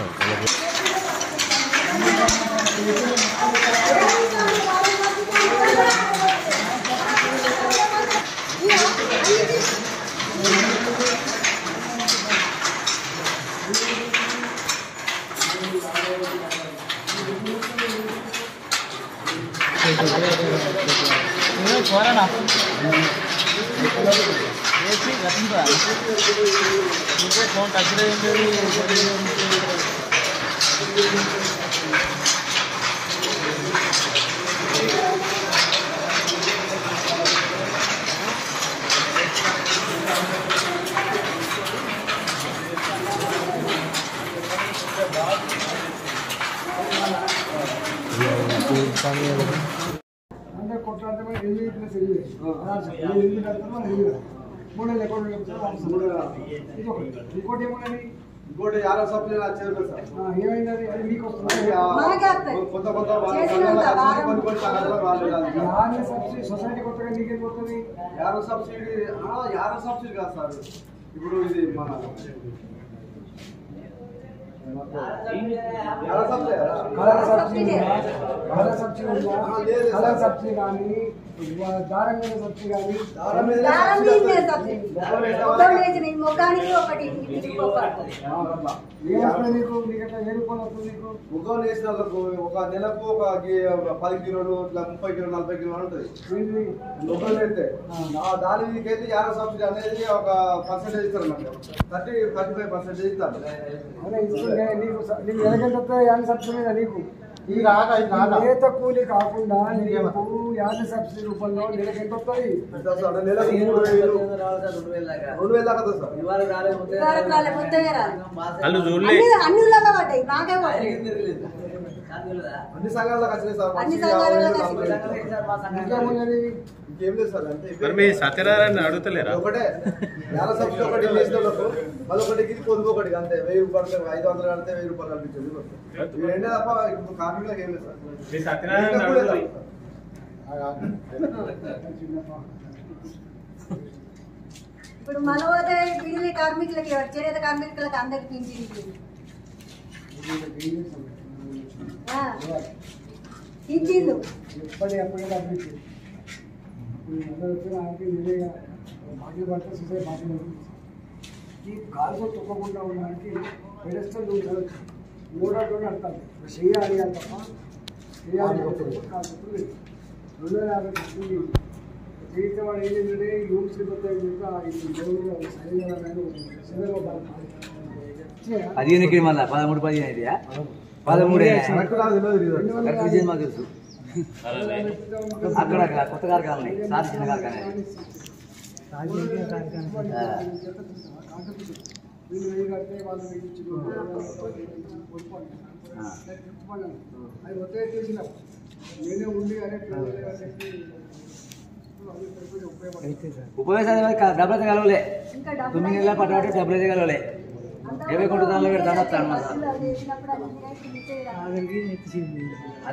అంటే కొట్లాడటమే ఎనిమిది ప్లస్ ఎనిమిది ఎనిమిది ఎనిమిది కడతారు మనం ఎనిమిది కడతాం. మూడు నెలలు అకౌంట్ కలుపుతారు, వాళ్ళు మూడు నెలలు. ఇది ఒకటి ఇంకోటి ఏమన్నది ఇంకోటి యారో సభ్యులు వచ్చిన వారం. కొన్ని కొన్ని సబ్సిడీ సొసైటీ కొత్తగా నీకేం పోతుంది యారో సబ్సిడీ ఆ, యారో సబ్సిడీ కాదు సార్. ఇప్పుడు ఇది మన colour subsidy colour subsidy colour subsidy కానీ దారం మీద సబ్సిడీ కానీ ముఖానికి ఒకటి నీకు నీకు ఏ నీకు ముఖం వేసిన వాళ్ళకు ఒక నెలకు ఒక పది కిలోలు ఇట్లా ముప్పై కిలోలు నలభై కిలోలు ఉంటుంది ముఖం వేస్తే దాని మీదకి వెళ్ళి యాభై సబ్సిడీ అనేది ఒక పర్సెంటేజ్ ఇస్తారు థర్టీ థర్టీ ఫైవ్ పర్సెంటేజ్ ఇస్తారు నీకు నీకు వస్తాయి యాభై సబ్సిడీ మీద నీకు ఇది రాక ఇది రాక. నేత కూలి కాకుండా నీకు యాభై సబ్సిడీ రూపంలో నెలకి ఎంత వస్తాయి? వాళ్ళు చూడలే అన్ని మాకే పడ్డాయి. అన్ని సార్ అన్ని సంఘాలలో ఇంకేం లేదు. సార్ మరి మీ సత్యనారాయణ అడుగుతలేరా? ఒకటే. యాభై సబ్సిడీ ఒకటి చేసిన వాళ్ళకు మళ్ళీ ఒకటి పొదుపు ఒకటి అంతే. వెయ్యి రూపాయలు ఐదు వందలు కడితే వెయ్యి రూపాయలు కనిపించింది రెండే తప్ప ఇప్పుడు కార్మికులకు ఏం లేదు సార్. మీ సత్యనారాయణ. ఇప్పుడు మనోదయ కార్మికులకి చేనేత కార్మికులకి అందరికి పింఛన్ ఇచ్చిండు ఎప్పటి అప్పుడే పంపించి అందరూ వచ్చిన ఆయనకి నిజంగా బాకీ పడితే సుసే బాకీ ఈ కాలుతో తొక్కకుండా ఉండడానికి పెడస్టల్ ఉండవచ్చు మూడో అర్థాలు చేయాలి అని తప్ప రెండు వేల యాభై పడుతుంది జీవితం వాడు ఏం చేయాలంటే యూమ్స్ పదిహేనుకి మళ్ళా పదమూడు పదిహేను అయితే పదమూడు. విజయం మాకు తెలుసు. అక్కడ అక్కడ కొత్త ఉన్నాయి. సార్ చిన్న కార్ఖానా. ఉపయోగ డబ్బులు అయితే కలవలే. తొమ్మిది నెలల పట్టు డబ్బులు అయితే కలవలే. ఇరవై కోట్ల దానిలో పెడతాను వస్తాను మళ్ళా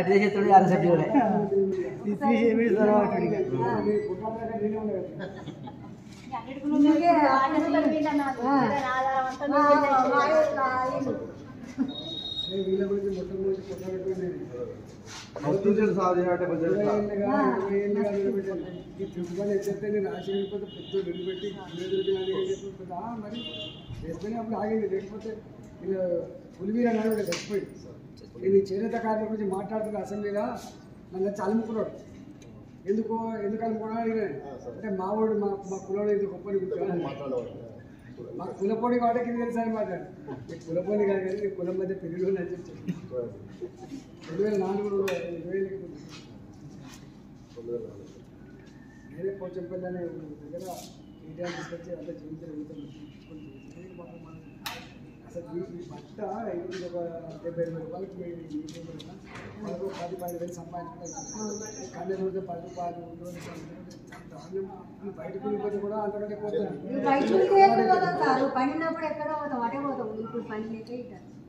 బస్సులో అర సబ్జీ కుట్రాల అప్పుడు ఆగింది. లేకపోతే ఇలా పులివీర నాడు చచ్చిపోయింది నేను చేనేత కార్మికుల గురించి మాట్లాడుతున్న అసెంబ్లీలో నన్ను వచ్చి అలుముకున్నాడు. ఎందుకు ఎందుకు అలుముకున్నాడు అంటే మా మావాడు మా మా కులంలో ఇది గొప్పని మా కులపోడి కాబట్టి ఇది తెలుసా అనమాట ఈ కులపోని కాదు కానీ ఈ కులం మధ్య పెళ్ళిళ్ళు అని చెప్పి రెండు వేల నాలుగు రెండు వేల నేనే పోచంపల్లి అనే దగ్గర కేటీఆర్ తీసుకొచ్చి అంతా జీవితం అసలు ఈ ఈ బట్ట ఇది ఒక డెబ్బై ఎనభై రూపాయలకు మీ- మీ మనకు పది పది వేలు సంపాదించుకుంటాం కన్ను రోజు పది రూపాయలు బయటకు వెళ్ళిపోతే కూడా అంతకంటే పని ఉన్నప్పుడు ఎక్కడ పోతావు? అటే పోతావు. ఇప్పుడు పని లేక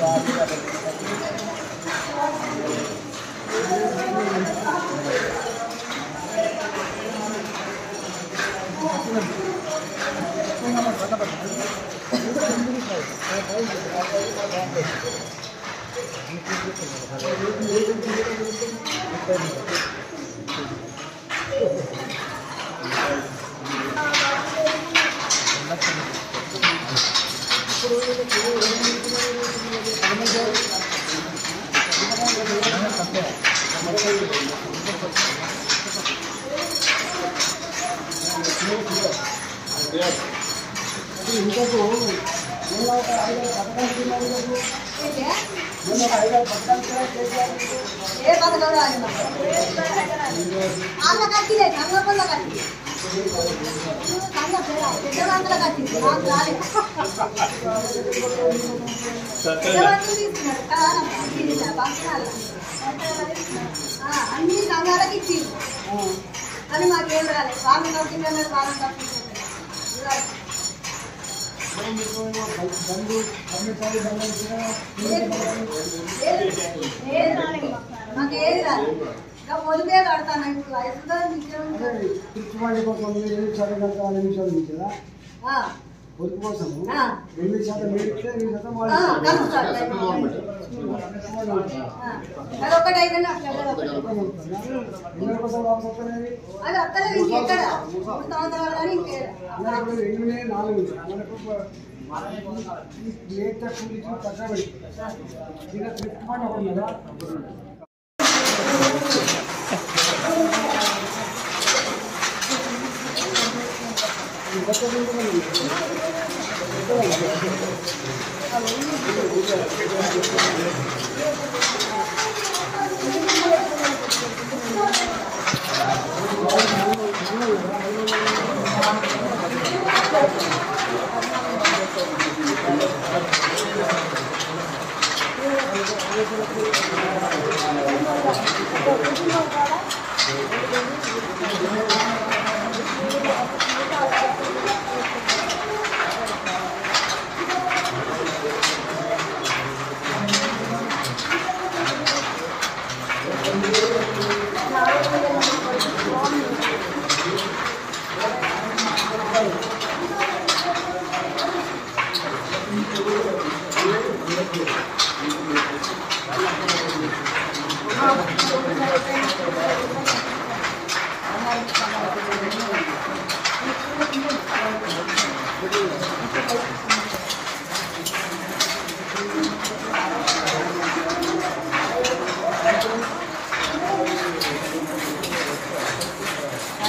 ఒక ఐదు పథకాలు తిన్నాను కదా. ఏంటి? నేను ఒక ఐదు పథకాలు కూడా చేశాను. ఏ పథకం రాదు మాకు. వాళ్ళ కట్టిలే సంగపల్ల కట్టి సంగ పెద్ద వందల కట్టింది నాకు రాలేదు పెద్ద వందలు తీసుకున్నారు కాదమ్మా, ఇది పక్షాలు. ఆ, అన్ని సంఘాలకి ఇచ్చి కానీ మాకేం రాలేదు స్వామి కట్టిందన్నారు స్వామి కట్టిందన్నారు మాకేది రాలేదు. పొలిపే కడతాను ఇప్పుడు అదే పిచ్చివాడి కోసం ఎనిమిది శాతం కనుక వాళ్ళ నిమిషాలు ఇచ్చారా ఆ, పొదుపు కోసం. ఎనిమిది శాతం మీరు ఇస్తే ఎనిమిది శాతం ఒకటి. ఎన్నో కోసం వాపస్ వస్తాయి అది అత్తలేదు ఇంకెక్కడ మూడు సంవత్సరాలు కానీ ఇంకేడా మనకు ఎనిమిది నాలుగు మనకు లేట్ కూలి పక్కన పెట్టి చిన్న ట్రిప్ మాట ఒకటి ఉన్నదా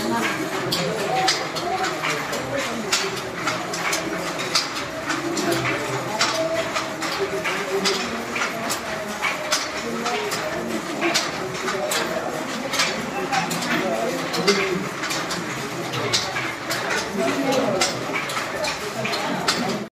どうも。